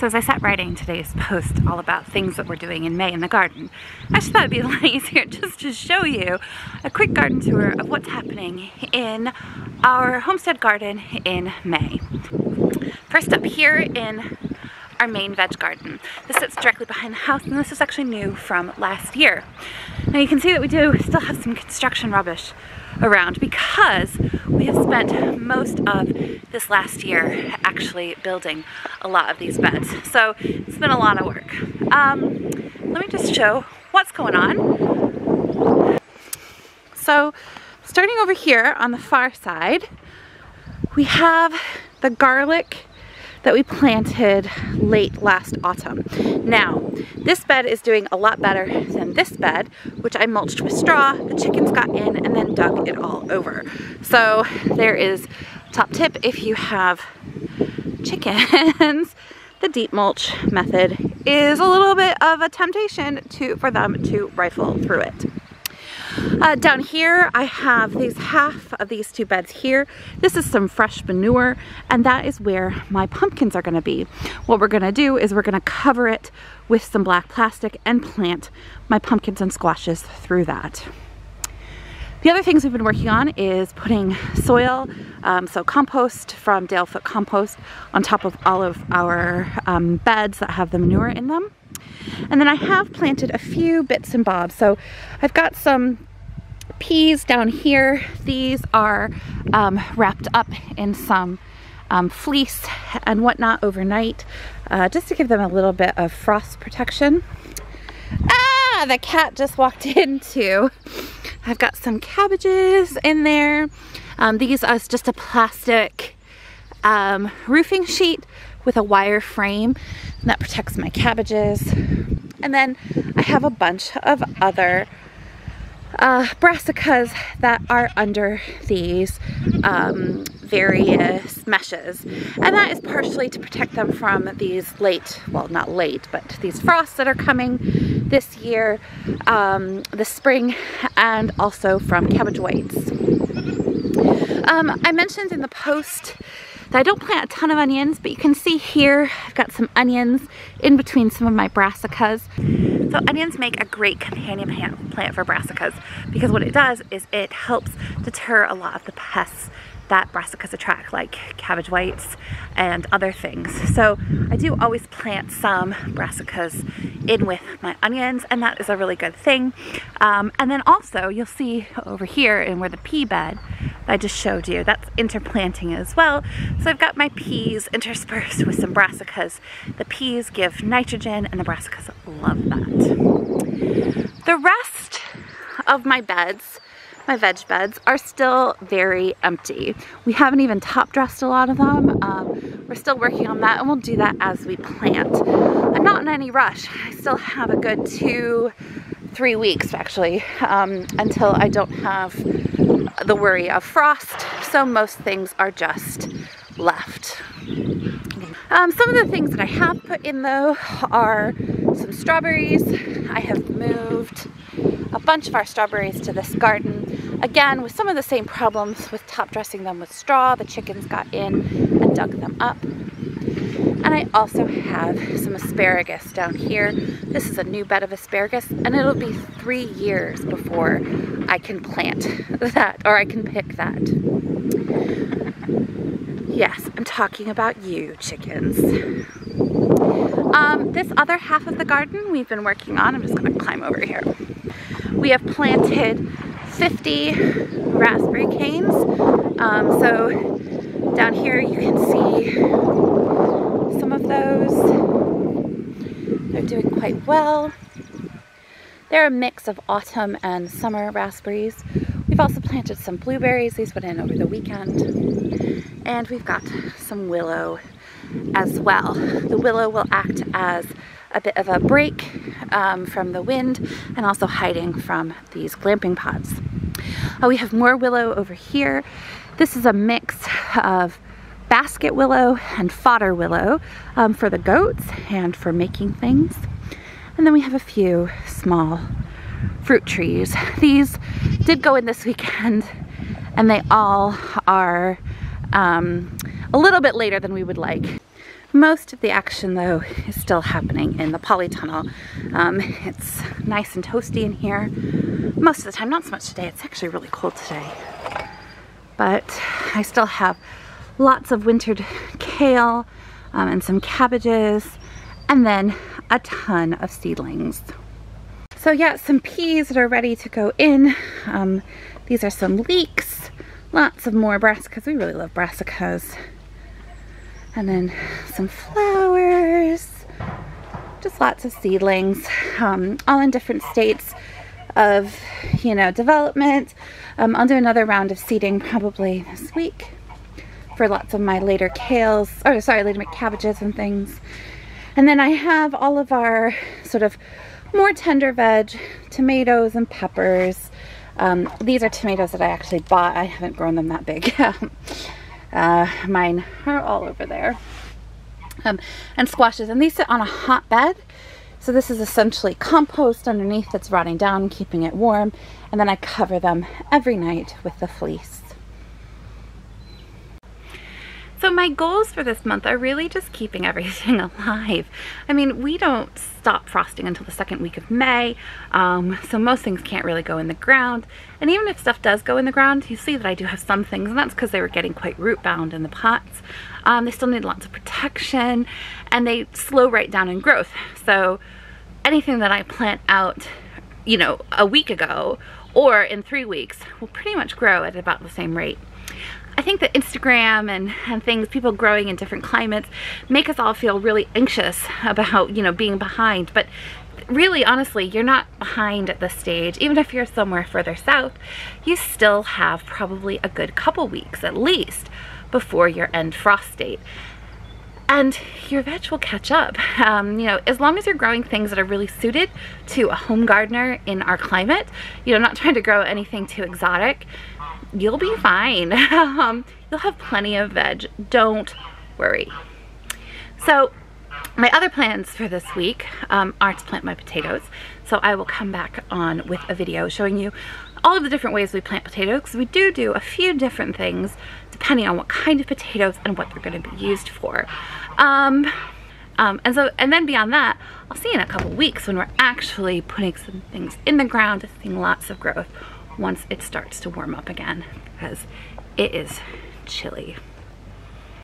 So as I sat writing today's post all about things that we're doing in May in the garden, I just thought it'd be a lot easier just to show you a quick garden tour of what's happening in our homestead garden in May. First up here in our main veg garden. This sits directly behind the house and this is actually new from last year. Now you can see that we do still have some construction rubbish around because we have spent most of this last year actually building a lot of these beds. So it's been a lot of work. Um, let me just show what's going on. So starting over here on the far side, we have the garlic that we planted late last autumn. Now, this bed is doing a lot better than this bed, which I mulched with straw. The chickens got in and then dug it all over. So there is top tip if you have chickens, the deep mulch method is a little bit of a temptation to for them to rifle through it. Uh, down here, I have these half of these two beds here. This is some fresh manure, and that is where my pumpkins are gonna be. What we're gonna do is we're gonna cover it with some black plastic and plant my pumpkins and squashes through that. The other things we've been working on is putting soil, um, so compost from Dalefoot Compost on top of all of our um, beds that have the manure in them. And then I have planted a few bits and bobs. So I've got some peas down here. These are um, wrapped up in some um, fleece and whatnot overnight, uh, just to give them a little bit of frost protection. Ah, the cat just walked into. I've got some cabbages in there. Um, these are just a plastic um, roofing sheet with a wire frame that protects my cabbages. And then I have a bunch of other uh, brassicas that are under these um, various meshes. And that is partially to protect them from these late, well not late, but these frosts that are coming this year, um, the spring, and also from cabbage whites. Um, I mentioned in the post I don't plant a ton of onions, but you can see here I've got some onions in between some of my brassicas. So onions make a great companion plant for brassicas because what it does is it helps deter a lot of the pests that brassicas attract, like cabbage whites and other things. So I do always plant some brassicas in with my onions, and that is a really good thing. Um, and then also, you'll see over here in where the pea bed I just showed you, that's interplanting as well. So I've got my peas interspersed with some brassicas. The peas give nitrogen, and the brassicas love that. The rest of my beds my veg beds are still very empty. We haven't even top dressed a lot of them. Um, we're still working on that and we'll do that as we plant. I'm not in any rush. I still have a good two, three weeks actually um, until I don't have the worry of frost. So most things are just left. Um, some of the things that I have put in though are some strawberries. I have moved a bunch of our strawberries to this garden. Again, with some of the same problems with top dressing them with straw, the chickens got in and dug them up. And I also have some asparagus down here. This is a new bed of asparagus and it'll be three years before I can plant that or I can pick that. Yes, I'm talking about you, chickens. Um, this other half of the garden we've been working on, I'm just gonna climb over here. We have planted 50 raspberry canes. Um, so down here you can see those. They're doing quite well. They're a mix of autumn and summer raspberries. We've also planted some blueberries. These went in over the weekend. And we've got some willow as well. The willow will act as a bit of a break um, from the wind and also hiding from these glamping pods. Uh, we have more willow over here. This is a mix of basket willow and fodder willow um, for the goats and for making things. And then we have a few small fruit trees. These did go in this weekend and they all are um, a little bit later than we would like. Most of the action though is still happening in the polytunnel. Um, it's nice and toasty in here most of the time, not so much today. It's actually really cold today. But I still have lots of wintered kale um, and some cabbages and then a ton of seedlings. So yeah, some peas that are ready to go in. Um, these are some leeks, lots of more brassicas. We really love brassicas. And then some flowers, just lots of seedlings, um, all in different states of, you know, development. Um, I'll do another round of seeding probably this week for lots of my later kales, or sorry, later cabbages and things. And then I have all of our sort of more tender veg, tomatoes and peppers. Um, these are tomatoes that I actually bought. I haven't grown them that big. uh, mine are all over there. Um, and squashes. And these sit on a hotbed. So this is essentially compost underneath that's rotting down, keeping it warm. And then I cover them every night with the fleece. So my goals for this month are really just keeping everything alive. I mean, we don't stop frosting until the second week of May, um, so most things can't really go in the ground. And even if stuff does go in the ground, you see that I do have some things, and that's because they were getting quite root bound in the pots. Um, they still need lots of protection, and they slow right down in growth. So anything that I plant out, you know, a week ago or in three weeks will pretty much grow at about the same rate. I think that Instagram and, and things, people growing in different climates, make us all feel really anxious about, you know, being behind. But really, honestly, you're not behind at this stage. Even if you're somewhere further south, you still have probably a good couple weeks at least before your end frost date and your veg will catch up. Um, you know, as long as you're growing things that are really suited to a home gardener in our climate, you know, not trying to grow anything too exotic, you'll be fine. um, you'll have plenty of veg. Don't worry. So my other plans for this week um, are to plant my potatoes. So I will come back on with a video showing you all of the different ways we plant potatoes. We do do a few different things depending on what kind of potatoes and what they're going to be used for. Um, um, and so, and then beyond that, I'll see you in a couple weeks when we're actually putting some things in the ground, seeing lots of growth once it starts to warm up again because it is chilly.